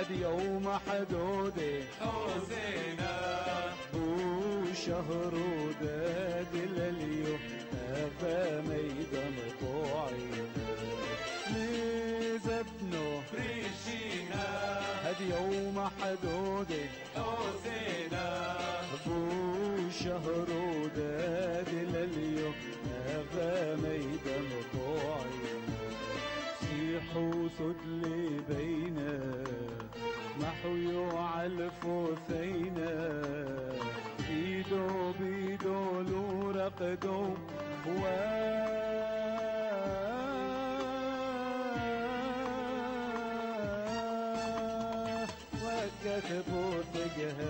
هدي يوم حدودي حسينا وشهر وداد لليو أفا ميدان طوعينا لزبنو بريشينا هدي يوم حدودي حسينا وشهر وداد سيحوا سدلي بينا محو علفو ثينا. إيدو بيدو لو رقدو وكتبوا تجهزينا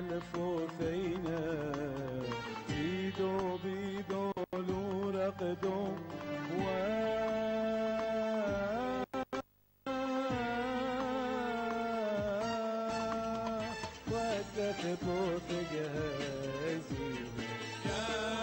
يعلفوا فينا بيدو بيدو لو رقدو وكتبوا تجهزينا كافينا